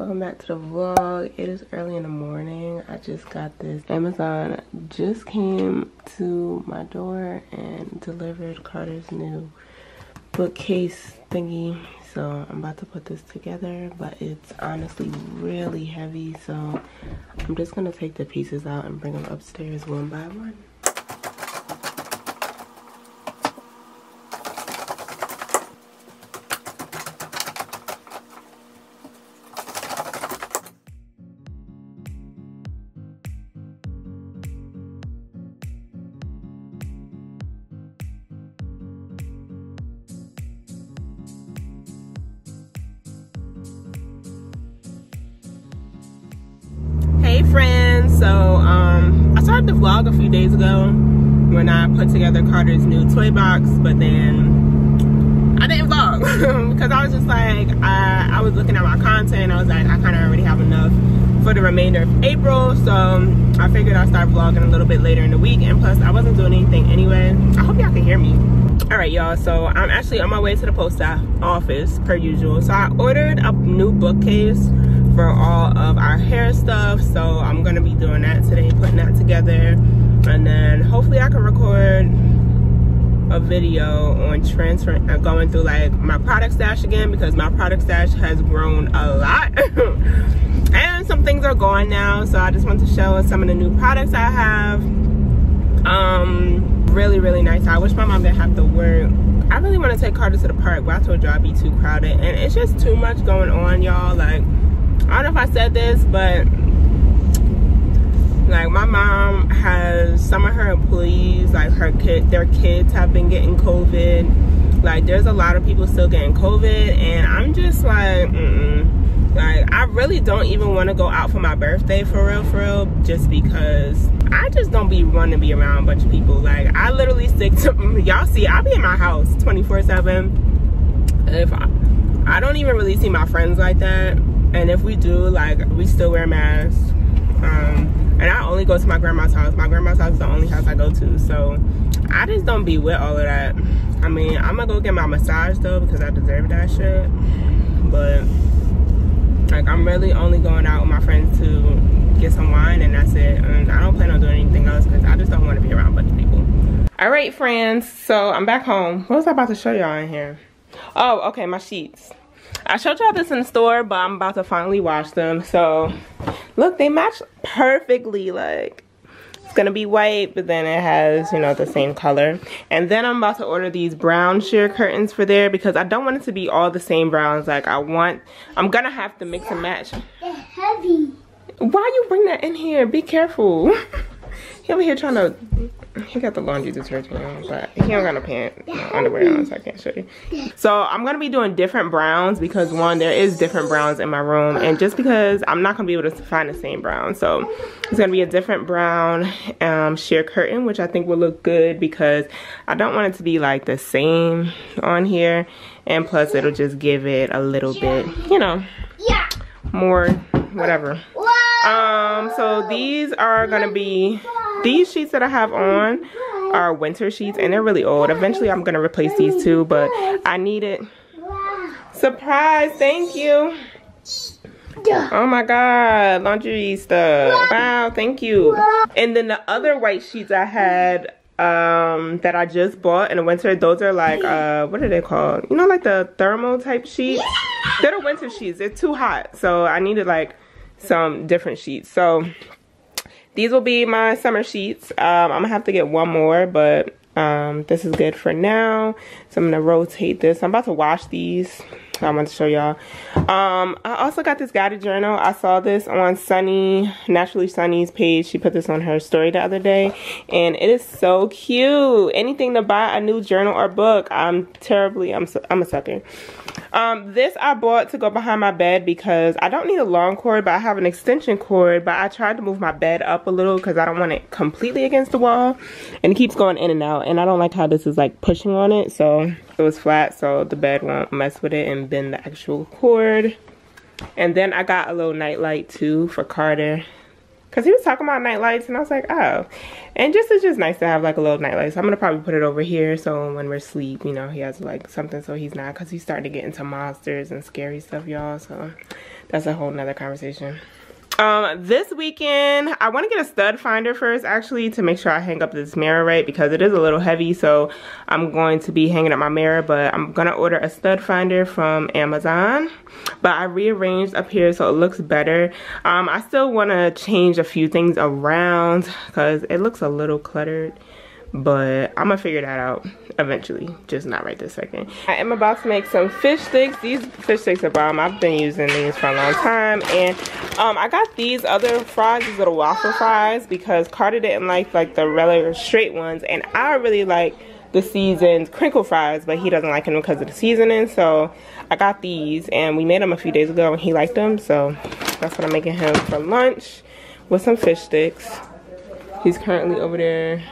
welcome back to the vlog. It is early in the morning. I just got this amazon. Just came to my door and delivered carter's new bookcase thingy. So i'm about to put this together but it's honestly really heavy. So i'm just gonna take the pieces out and bring them upstairs one by one vlog a few days ago when i put together carter's new toy box but then i didn't vlog. Because i was just like I, I was looking at my content i was like i kind of already have enough for the remainder of april so i figured i'd start vlogging a little bit later in the week and plus i wasn't doing anything anyway. I hope y'all can hear me. All right y'all so i'm actually on my way to the post office per usual. So i ordered a new bookcase for all of our hair stuff so i'm gonna be doing that today putting that together and then hopefully i can record a video on transfer uh, going through like my product stash again because my product stash has grown a lot. And some things are gone now so i just want to show some of the new products i have. Um really really nice. I wish my mom didn't have to work. I really want to take carter to the park but i told i'd be too crowded. And it's just too much going on y'all. Like I don't know if I said this, but like my mom has some of her employees, like her kid, their kids have been getting COVID. Like there's a lot of people still getting COVID, and I'm just like, mm -mm. like I really don't even want to go out for my birthday for real, for real, just because I just don't be wanting to be around a bunch of people. Like I literally stick to y'all see, I be in my house 24 seven. If I, I don't even really see my friends like that and if we do like we still wear masks um, only go to my grandma's house. My grandma's house is the only house i go to. So i just don't be with all of that. I mean i'm gonna go get my massage though because i deserve that shit. But like i'm really only going out with my friends to get some wine and that's it. And i don't plan on doing anything else because i just don't want to be around a bunch of people. All right friends. So i'm back home. What was i about to show y'all in here? Oh okay my sheets I showed y'all this in the store, but I'm about to finally wash them. So, look, they match perfectly. Like, it's gonna be white, but then it has, you know, the same color. And then I'm about to order these brown sheer curtains for there because I don't want it to be all the same browns. Like, I want, I'm gonna have to mix and match. They're heavy. Why you bring that in here? Be careful. he over here trying to he got the laundry detergent on, but he don't got no pants, no underwear on, so I can't show you. So I'm gonna be doing different browns because one, there is different browns in my room, and just because I'm not gonna be able to find the same brown, so it's gonna be a different brown um, sheer curtain, which I think will look good because I don't want it to be like the same on here, and plus it'll just give it a little bit, you know, more whatever. Um, so these are gonna be these sheets that I have on are winter sheets and they're really old. Eventually I'm gonna replace these too, but I need it. Surprise, thank you. Oh my god, laundry stuff. Wow, thank you. And then the other white sheets I had um that I just bought in the winter, those are like uh what are they called? You know like the thermal type sheets? They're the winter sheets. They're too hot. So I needed like some different sheets. So these will be my summer sheets. Um, I'm gonna have to get one more, but um, this is good for now. So I'm gonna rotate this. I'm about to wash these. I want to show y'all. Um, I also got this guided journal. I saw this on Sunny, Naturally Sunny's page. She put this on her story the other day. And it is so cute. Anything to buy a new journal or book. I'm terribly, I'm, I'm a sucker. Um, this I bought to go behind my bed because I don't need a long cord, but I have an extension cord. But I tried to move my bed up a little because I don't want it completely against the wall. And it keeps going in and out. And I don't like how this is like pushing on it. So it was flat so the bed won't mess with it and bend the actual cord. And then I got a little night light too for Carter. Because he was talking about night lights and I was like, oh. And just it's just nice to have like a little night light. So I'm gonna probably put it over here so when we're asleep, you know, he has like something so he's not because he's starting to get into monsters and scary stuff, y'all. So that's a whole nother conversation. Um, this weekend, I want to get a stud finder first, actually, to make sure I hang up this mirror right, because it is a little heavy, so I'm going to be hanging up my mirror, but I'm going to order a stud finder from Amazon. But I rearranged up here so it looks better. Um, I still want to change a few things around, because it looks a little cluttered but I'm gonna figure that out eventually, just not right this second. I am about to make some fish sticks. These fish sticks are bomb. I've been using these for a long time, and um, I got these other fries, these little waffle fries, because Carter didn't like like the regular straight ones, and I really like the seasoned crinkle fries, but he doesn't like them because of the seasoning. So I got these, and we made them a few days ago, and he liked them. So that's what I'm making him for lunch with some fish sticks. He's currently over there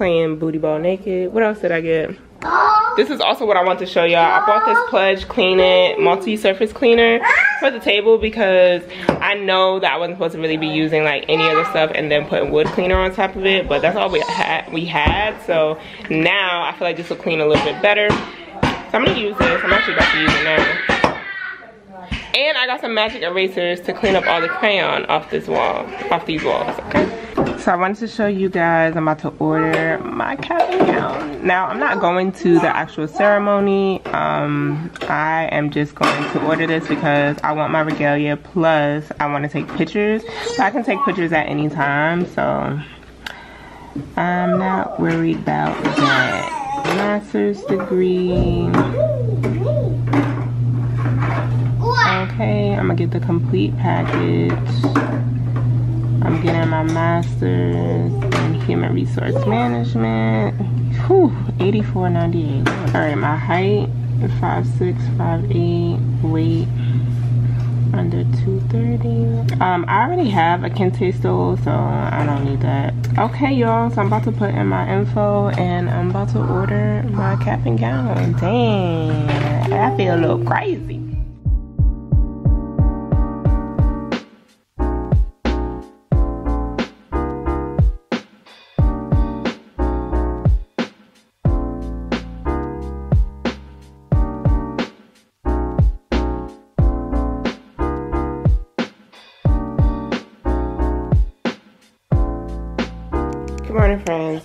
playing booty ball naked. What else did I get? This is also what I want to show y'all. I bought this Pledge Clean It multi-surface cleaner for the table because I know that I wasn't supposed to really be using like any other stuff and then putting wood cleaner on top of it, but that's all we had. We had. So now I feel like this will clean a little bit better. So I'm gonna use this. I'm actually about to use it now. And I got some magic erasers to clean up all the crayon off this wall, off these walls, okay? So I wanted to show you guys, I'm about to order my cap and gown. Now, I'm not going to the actual ceremony. Um, I am just going to order this because I want my regalia, plus I want to take pictures. So I can take pictures at any time, so I'm not worried about that. Master's degree. Okay, I'm gonna get the complete package. I'm getting my master's in human resource management. Whew, 84.98. All right, my height, 5'6", 5'8", weight under 230. Um, I already have a Kente stole, so I don't need that. Okay, y'all, so I'm about to put in my info and I'm about to order my cap and gown. Dang, I feel a little crazy.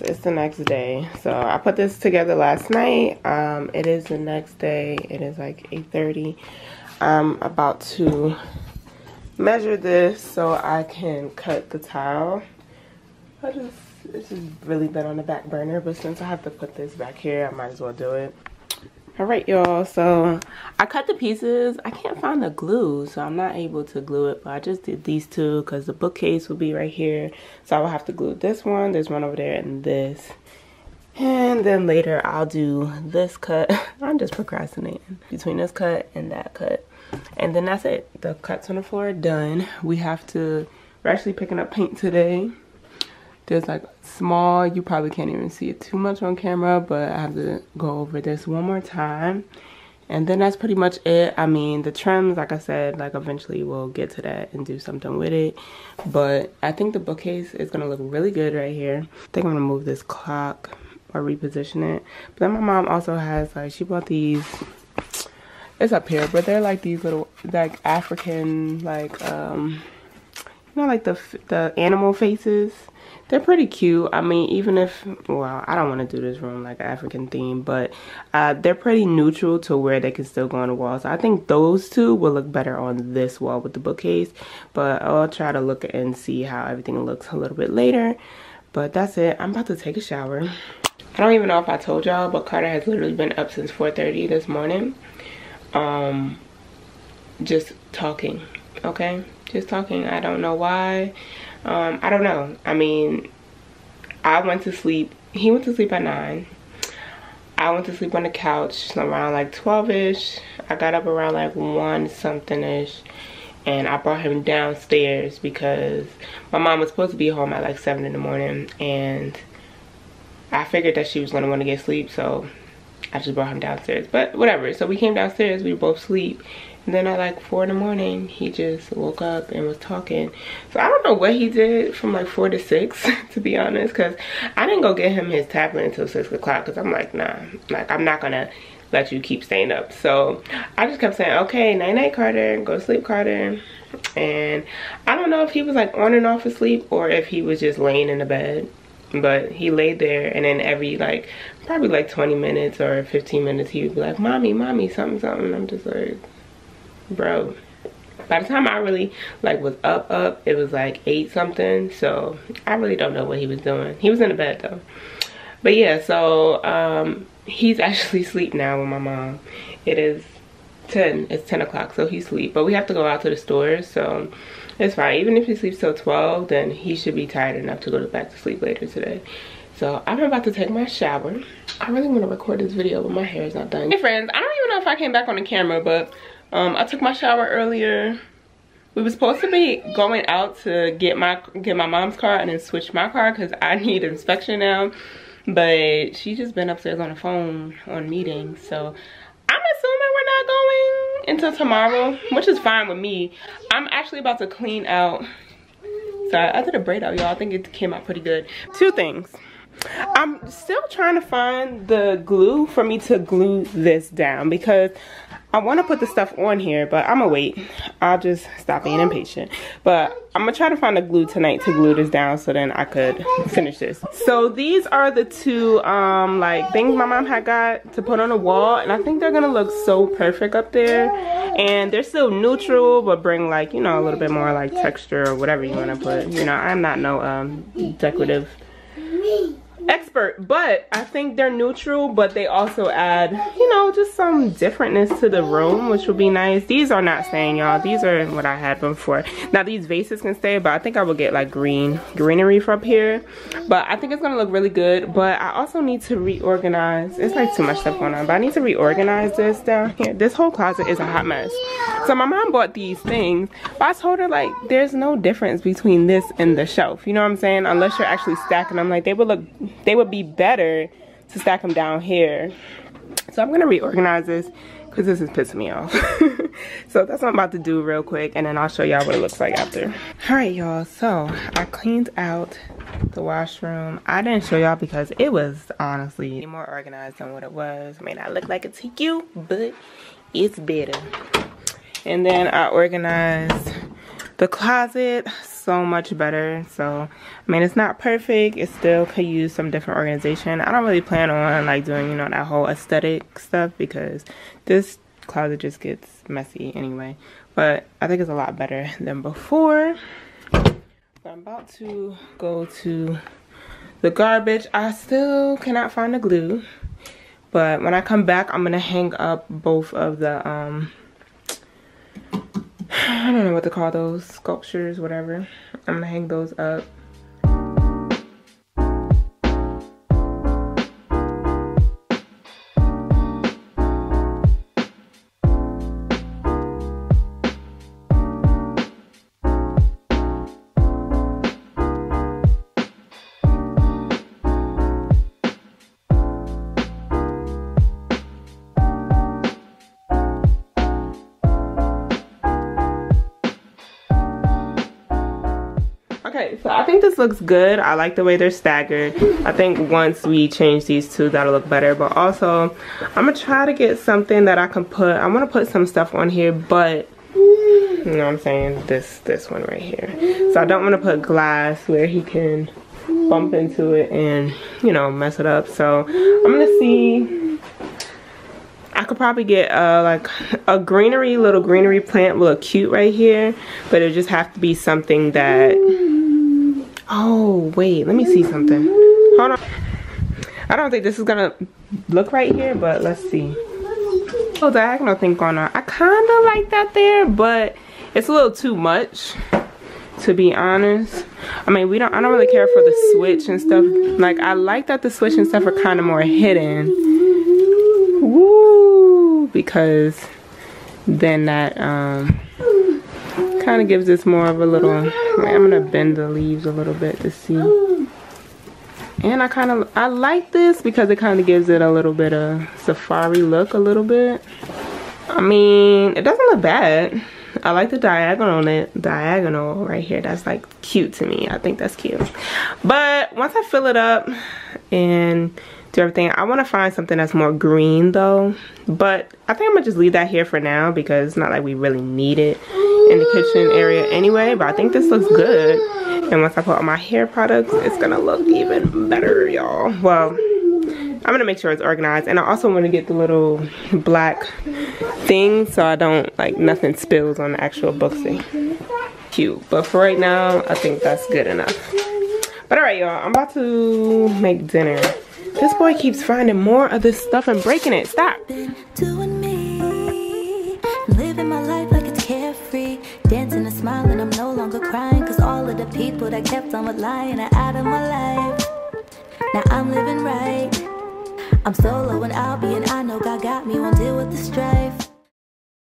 It's the next day. So i put this together last night. Um it is the next day. It is like 8 30 i'm about to measure this so i can cut the towel i just it's just really been on the back burner but since i have to put this back here i might as well do it all right y'all. So i cut the pieces. I can't find the glue so i'm not able to glue it but i just did these two because the bookcase will be right here. So i will have to glue this one there's one over there and this. And then later i'll do this cut. I'm just procrastinating between this cut and that cut. And then that's it. The cuts on the floor are done. We have to we're actually picking up paint today there's like small you probably can't even see it too much on camera but i have to go over this one more time. And then that's pretty much it. I mean the trims like i said like eventually we'll get to that and do something with it. But i think the bookcase is gonna look really good right here. I think i'm gonna move this clock or reposition it. But then my mom also has like she bought these it's up here but they're like these little like african like um you know like the the animal faces. They're pretty cute. I mean even if well i don't want to do this room like african theme but uh, they're pretty neutral to where they can still go on the wall so i think those two will look better on this wall with the bookcase but i'll try to look and see how everything looks a little bit later. But that's it. I'm about to take a shower. I don't even know if i told y'all but carter has literally been up since 4:30 this morning um just talking okay just talking i don't know why um, I don't know. I mean, I went to sleep. He went to sleep at 9. I went to sleep on the couch around like 12-ish. I got up around like 1 something-ish. And I brought him downstairs because my mom was supposed to be home at like 7 in the morning. And I figured that she was going to want to get sleep. So I just brought him downstairs. But whatever. So we came downstairs. We both asleep. And then at like four in the morning, he just woke up and was talking. So I don't know what he did from like four to six, to be honest, because I didn't go get him his tablet until six o'clock because I'm like, nah, like I'm not gonna let you keep staying up. So I just kept saying, okay, night night Carter, go sleep Carter. And I don't know if he was like on and off asleep or if he was just laying in the bed. But he laid there and then every like, probably like 20 minutes or 15 minutes, he would be like, mommy, mommy, something, something. I'm just like, bro. By the time I really like was up, up, it was like eight something. So I really don't know what he was doing. He was in the bed though. But yeah, so um, he's actually asleep now with my mom. It is 10, it's 10 o'clock, so he's asleep. But we have to go out to the stores, so it's fine. Even if he sleeps till 12, then he should be tired enough to go back to sleep later today. So I'm about to take my shower. I really want to record this video, but my hair is not done. Hey friends, I don't even know if I came back on the camera, but um, I took my shower earlier. We were supposed to be going out to get my get my mom's car and then switch my car because I need inspection now. But she's just been upstairs on the phone on meetings so i'm assuming we're not going until tomorrow which is fine with me. I'm actually about to clean out. Sorry i did a braid out y'all i think it came out pretty good. Two things. I'm still trying to find the glue for me to glue this down because I want to put the stuff on here, but I'm going to wait. I'll just stop being impatient. But I'm going to try to find a glue tonight to glue this down so then I could finish this. So these are the two um, like things my mom had got to put on the wall. And I think they're going to look so perfect up there. And they're still neutral, but bring like, you know, a little bit more like texture or whatever you want to put. You know, I'm not no um, decorative expert but i think they're neutral but they also add you know just some differentness to the room which would be nice. These are not staying y'all. These are what i had before. Now these vases can stay but i think i will get like green greenery from here. But i think it's gonna look really good but i also need to reorganize. It's like too much stuff going on but i need to reorganize this down here. This whole closet is a hot mess. So my mom bought these things but i told her like there's no difference between this and the shelf. You know what i'm saying? Unless you're actually stacking them like they would look they would be better to stack them down here. So I'm gonna reorganize this because this is pissing me off. so that's what I'm about to do real quick and then I'll show y'all what it looks like after. All right, y'all, so I cleaned out the washroom. I didn't show y'all because it was honestly more organized than what it was. I may not look like it to you, but it's better. And then I organized the closet so much better. So i mean it's not perfect. It still could use some different organization. I don't really plan on like doing you know that whole aesthetic stuff because this closet just gets messy anyway. But i think it's a lot better than before. So i'm about to go to the garbage. I still cannot find the glue. But when i come back i'm gonna hang up both of the um I don't know what to call those, sculptures, whatever. I'm gonna hang those up looks good. I like the way they're staggered. I think once we change these two that'll look better. But also i'm gonna try to get something that i can put i want to put some stuff on here but you know what i'm saying? This this one right here. So i don't want to put glass where he can bump into it and you know mess it up. So i'm gonna see. I could probably get uh, like a greenery, little greenery plant will look cute right here, but it just have to be something that Oh, wait, let me see something. Hold on. I don't think this is gonna look right here, but let's see. Oh, diagonal thing going on. I kind of like that there, but it's a little too much, to be honest. I mean, we don't. I don't really care for the switch and stuff. Like, I like that the switch and stuff are kind of more hidden. Woo! Because then that um kind of gives this more of a little, I'm gonna bend the leaves a little bit to see. And I kind of, I like this because it kind of gives it a little bit of safari look a little bit. I mean, it doesn't look bad. I like the diagonal on it, diagonal right here. That's like cute to me. I think that's cute. But once I fill it up and do everything, I want to find something that's more green though. But I think I'm gonna just leave that here for now because it's not like we really need it in the kitchen area anyway. But I think this looks good. And once I put on my hair products, it's gonna look even better, y'all. Well, I'm gonna make sure it's organized and I also want to get the little black thing so I don't like nothing spills on the actual booksy. Cute, but for right now, I think that's good enough. But alright y'all, I'm about to make dinner. This boy keeps finding more of this stuff and breaking it. Stop. doing me Dancing and smiling, I'm no longer crying Cause all of the people that kept on lying are out of my life Now I'm living right I'm solo and I'll be and I know God got me, won't deal with the strife